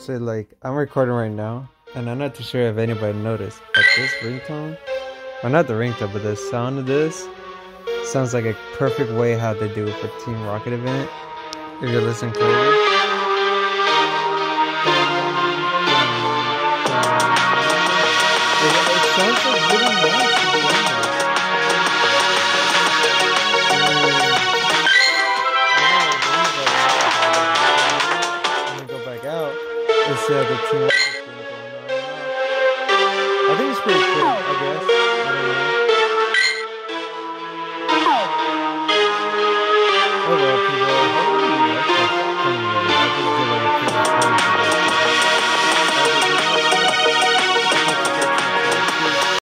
So like I'm recording right now, and I'm not too sure if anybody noticed, but this ringtone, or not the ringtone, but the sound of this sounds like a perfect way how they do it for Team Rocket event. If you listen closely. It, it this uh, the team going on. I think it's pretty cool, I guess. I don't know. Hello, people.